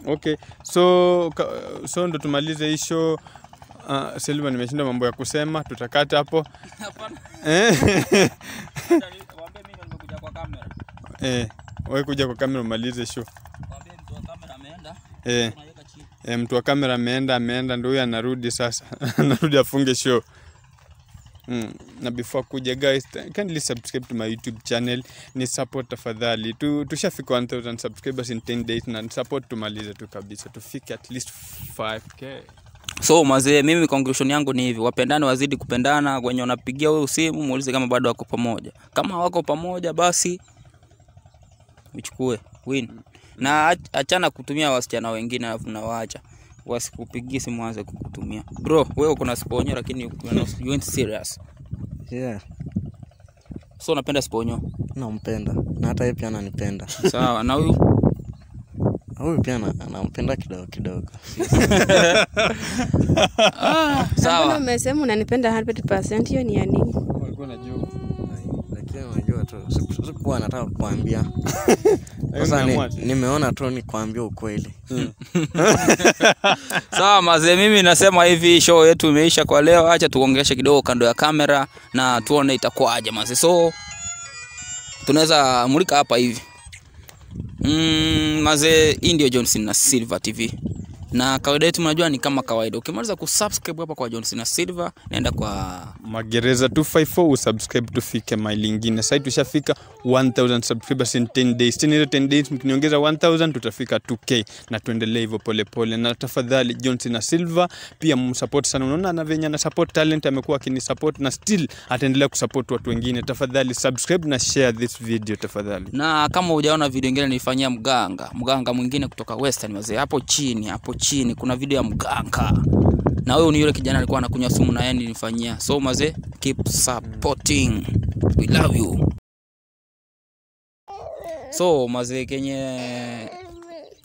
okay. So ka, so ndo tumalize hii show Uh, Silva nimeshinda mambo ya kusema. Tutakata hapo. Eh, (laughs) eh, wewe kuja kwa kamera umalize show. Eh, eh, mtu wa kamera ameenda ameenda ndio huyo anarudi sasa. (laughs) Anarudi afunge show. Mm. na before kuja guys kindly subscribe to my youtube channel. Ni support tafadhali. Tu, tushafika 1000 subscribers in 10 days na support tumalize tu kabisa. Tufike at least 5k so mazee mimi conclusion yangu ni hivi. Wapendane wazidi kupendana. Wenye unapigia wewe simu muulize kama bado wako pamoja. Kama wako pamoja basi uchukue win na achana kutumia wasichana wengine alafu nawaacha wasikupigie simu anze kukutumia. Bro wewe uko na sponyo lakini you ain't serious. Yeah. so unapenda sponyo nampenda. Na hata yeye pia ananipenda. Sawa na huyu? Huyu pia anampenda kidogo kidogo. Mbona (laughs) sawa umesema unanipenda 100% hiyo ni ya nini? walikuwa na joke lakini unajua tu. Sikuwa nataka kukuambia (laughs) sasa ni, nimeona tu nikuambia ukweli. (laughs) Sawa mazee mimi nasema hivi show yetu imeisha kwa leo. Acha tuongeshe kidogo kando ya kamera na tuone itakuwaje mazi so tunaweza mulika hapa hivi. Mm, mazee hii ndio johnson na silver tv na kawaida yetu mnajua ni kama kawaida. Ukimaliza kusubscribe hapa kwa johnson na silver naenda kwa magereza 254 usubscribe tufike maili ingine. Sai tushafika 1000 subscribers in 10 days. Tena hizo 10 days mkiniongeza 1000 tutafika 2k na tuendelee hivyo polepole na tafadhali johnson na silver pia msupport sana. Unaona na venye ana support talent amekuwa akinisupport na still ataendelea kusupport watu wengine. Tafadhali subscribe na share this video tafadhali. Na kama hujaona video ingine nilifanyia mganga. Mganga mwingine kutoka western wazee hapo chini hapo chini kuna video ya mganga. Na wewe ni yule kijana alikuwa anakunywa sumu na yeye nilifanyia so maze, keep supporting. We love you. So maze, kenye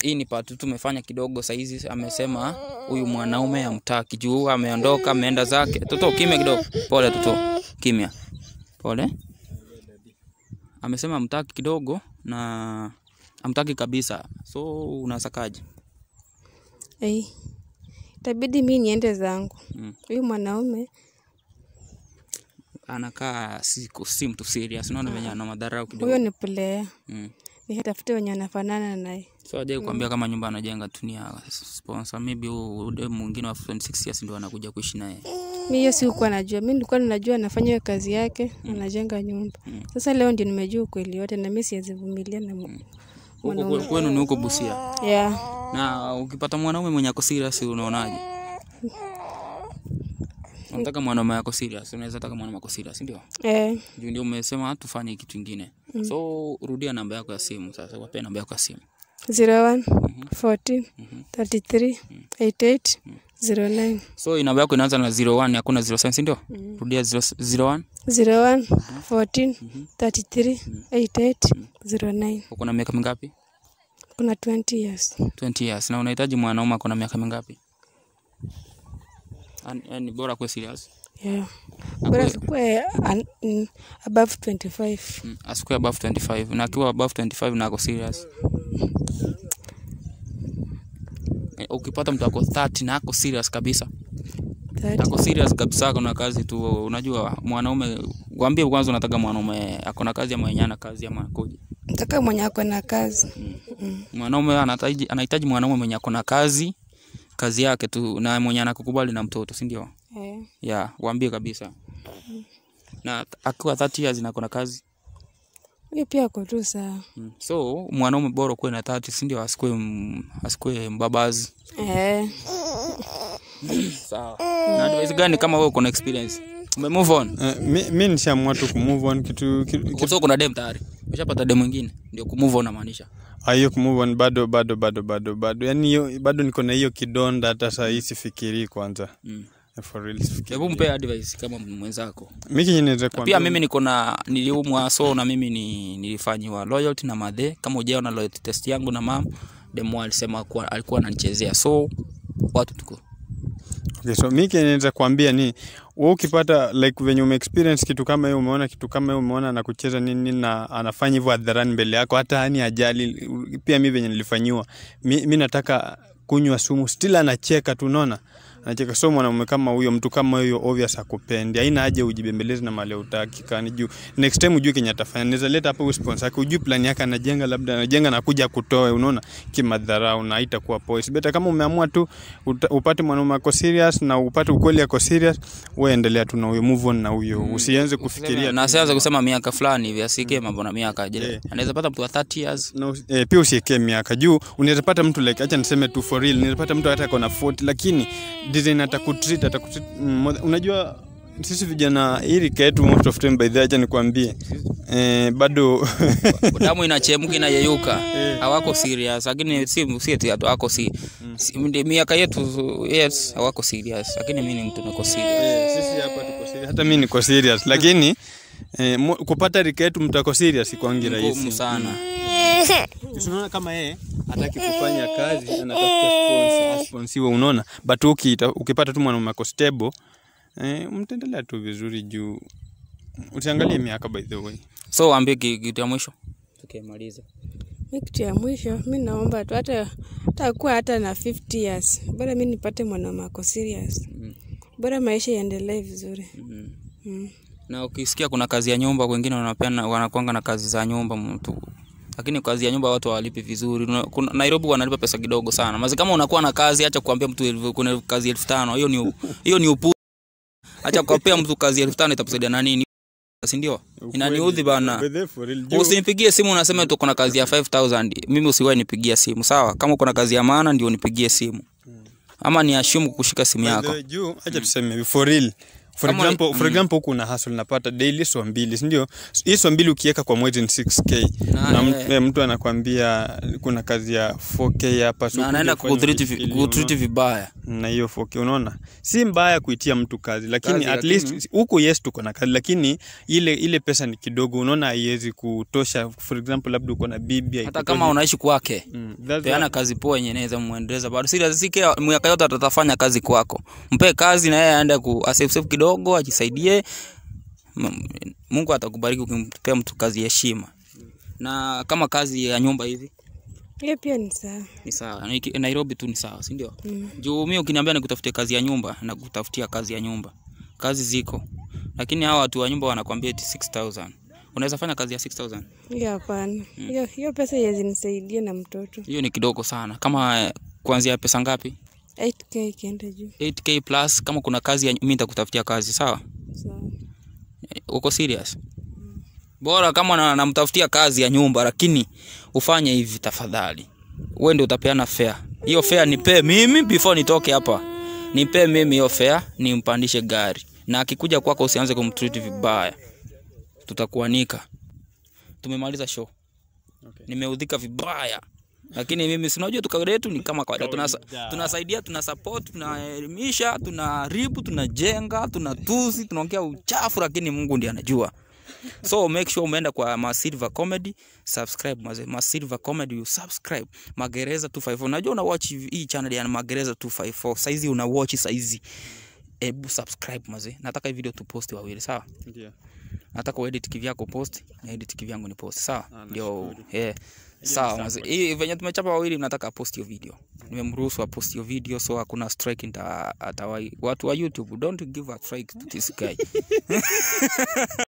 hii ni part tumefanya kidogo saizi amesema huyu mwanaume amtaki juu ameondoka ameenda zake. Toto kimya kidogo. Pole toto. Kimya. Pole. Amesema amtaki kidogo na amtaki kabisa. So unasakaje Ei. Itabidi mi niende zangu. Mm. Huyu mwanaume anakaa si, si mtu serious unaona venye ana madharau kidogo huyo ni player. mm. Nitafute wenye wanafanana naye. so ajai kuambia kama nyumba anajenga tu ni sponsor maybe dem mwingine wa 26 years ndio anakuja kuishi naye Mi hiyo sikuwa najua. Mi nilikuwa ninajua anafanya hiyo kazi yake, mm. anajenga nyumba. mm. Sasa leo ndio nimejua ukweli yote na mi siwezi vumilia na mu- huko kwenu ni huko Busia yeah. na ukipata mwanaume mwenye ako serious unaonaje unataka mwanaume ako serious unaweza taka mwanaume ako serious ndio Eh, juu ndio umesema tufanye kitu kingine. Mm. so rudia namba yako ya simu sasa wape namba yako ya simu 01 mm -hmm. 14 33 mm -hmm. 88 09 so hii namba yako inaanza na 01 hakuna 07 si ndio? Rudia 0 01 01 14 33 88 09 uko na miaka mingapi? Kuna 20 years. 20 years. Na unahitaji mwanaume ako na miaka mingapi? Yaani- yaani bora kuwe serious. Yeah. bora sikuwe mm, above 25 Mm, above 25 na akiwa above 25 na ako serious ukipata mtu ako 30 na ako serious kabisa. 30 ako serious kabisa akona kazi tu. Unajua mwanaume waambie kwanza unataka mwanaume ako na kazi ama mwenye ana kazi ama akoje. Nataka mwenye ako na kazi. Mwanaume anahitaji anahitaji mwanaume mwenye ako na kazi kazi yake tu na mwenye anakukubali na mtoto si ndio? Eh. Yeah, waambie kabisa. Na akiwa 30 years na ako na kazi hiyo pia ako tu sawa. Mm. so mwanaume bora kuwe na tati si ndio? Asikuwe asikuwe mbabazi. Eh. (coughs) sawa. Na advice gani kama wewe uko na experience? Ume move on? Uh, mi, mi nishaamua tu kumove on kitu, kitu, kitu. So kuna dem tayari? Ushapata dem mwingine? Ndio kumove on namaanisha. Ah, hiyo kumove on bado bado bado bado bado. Yani hiyo bado niko na hiyo kidonda hata saa hii sifikirii kwanza. Mm. For real hebu mpe advice kama mwenzako. Mi kenye naweza kuambia pia mimi niko na niliumwa so na mimi ni, nilifanyiwa loyalty na madhe. Kama ujaona loyalty test yangu na mam demo alisema kuwa, alikuwa ananichezea. So watu tuko. Okay, so mi kinaweza kuambia ni wewe ukipata like venye ume experience kitu kama hiyo, umeona kitu kama hiyo, umeona anakucheza nini na anafanya hivyo hadharani mbele yako, hata hani ajali. Pia mi venye nilifanyiwa, mi, mi nataka kunywa sumu, still anacheka tu, unaona anacheka. So mwanaume kama huyo, mtu kama huyo, obvious akupendi, haina haja ujibembeleze na mali utaki kani juu next time ujue kenye atafanya, naweza leta hapo sponsor yake, ujue plan yake anajenga, labda anajenga na kuja kutoe, unaona kimadharau, na haitakuwa poise Beta kama umeamua tu uta, upate mwanaume ako serious na upate ukweli ako serious, wewe endelea tu na huyo, move on na huyo, mm. usianze kufikiria na sianza kusema miaka fulani hivi asike mambo na miaka je Yeah. anaweza pata mtu wa 30 years na usi- eh, pia usiekee miaka juu unaweza pata mtu like acha niseme tu for real unaweza pata mtu hata kona 40 lakini design atakutreat atakutreat. Mm, unajua sisi vijana hii rika yetu most of time by the age acha nikwambie. Eh, bado. Damu (laughs) inachemka inayeyuka. Hawako serious lakini si si eti hawako si, si mm. miaka yetu yes hawako serious lakini mimi ni mtu niko serious. Eh, sisi hapa tuko serious. Hata mimi niko serious lakini (laughs) eh, kupata rika mtako serious kwangi ngumu rahisi sana. (laughs) Unaona kama yeye hataki kufanya kazi anatafuta sponsor asponsiwe unaona? But ukiita, ukipata tu mwanaume ako stable eh, mtaendelea tu vizuri juu. Usiangalie miaka by the way. So ambie kitu ya mwisho. Tukimaliza Mi kitu ya mwisho mi naomba tu hata hata hata na 50 years bora mi nipate mwanaume ako serious. Bora maisha yaendelee vizuri. Mm. mm. Na ukisikia kuna kazi ya nyumba wengine wanapeana wanakwanga na kazi za nyumba mtu lakini kazi ya nyumba watu hawalipi vizuri. Kuna- nairobi wanalipa pesa kidogo sana. Mazi kama unakuwa na kazi acha kuambia mtu kuna kazi elfu tano. Hiyo ni hiyo ni upu acha kuapea mtu kazi elfu tano itakusaidia na nini? Sindio inaniudhi bana. Usinipigie simu unasema tuko na kazi ya 5000 mimi usiwahi nipigia simu. Sawa? Kama uko na kazi ya maana ndio nipigie simu. Ama ni ashumu kushika simu yako. juu acha tuseme for real for Kama- example, for mm. example huku una hustle napata daily swa mbili sindio hii swa mbili ukiweka kwa mwezi ni 6k Na, na yeah. mtu, eh, mtu anakwambia kuna kazi ya 4k hapa so na anaenda kukutriti vibaya. Na hiyo 4K unaona? Si mbaya kuitia mtu kazi lakini Kazi, at lakini- least huko yes tuko na kazi lakini ile ile pesa ni kidogo unaona haiwezi kutosha. For example labda uko na bibi hata kama unaishi kwake Mm, peana kazi poa yenye inaweza muendeleza bado. Si lazima miaka yote atatafanya kazi kwako. Mpe kazi na yeye aende ku save kidogo ajisaidie. Mungu atakubariki ukimpea mtu kazi ya heshima. Na kama kazi ya nyumba hivi? Hiyo pia ni sawa. Ni sawa. Nairobi tu ni sawa si ndio? Mm. juu mimi ukiniambia nikutafutie kazi ya nyumba na kutafutia kazi ya nyumba. Kazi ziko. Lakini hawa watu wa nyumba wanakuambia eti 6000 unaweza fanya kazi ya 6000 hiyo hapana. Hiyo hiyo pesa haiwezi nisaidia na mtoto. Hiyo ni kidogo sana. Kama kuanzia pesa ngapi 8k ikienda juu. 8k plus kama kuna kazi ya mimi nitakutafutia kazi sawa? Sawa. Eh, uko serious? Mm. bora kama na- namtafutia kazi ya nyumba lakini ufanye hivi tafadhali. Wewe ndio utapeana fare. Hiyo fare nipee mimi before nitoke hapa. Nipee mimi hiyo fare nimpandishe gari. Na akikuja kwako usianze kumtreat vibaya. Tutakuanika. Tumemaliza show. Okay. nimeudhika vibaya lakini mimi sinajua unajua tukao yetu ni kama kawaida. Tunasa, tunasaidia tuna support tunaelimisha tunaharibu tunajenga tunatusi tunaongea uchafu lakini mungu ndiye anajua. So make sure umeenda kwa masilver comedy subscribe masilver comedy you subscribe. Magereza 254 unajua una watch hii channel ya magereza 254 saizi una watch saizi. Ebu subscribe maze. Nataka hii video tuposti wawili sawa? Ndio. nataka uedit kivyako post na edit kivyangu ni post sawa? Ah, ndio yeah sawa hii venye tumechapa wawili mnataka post hiyo video. Nimemruhusu apost hiyo video so hakuna strike nita atawai watu wa youtube don't give a strike to this guy (laughs)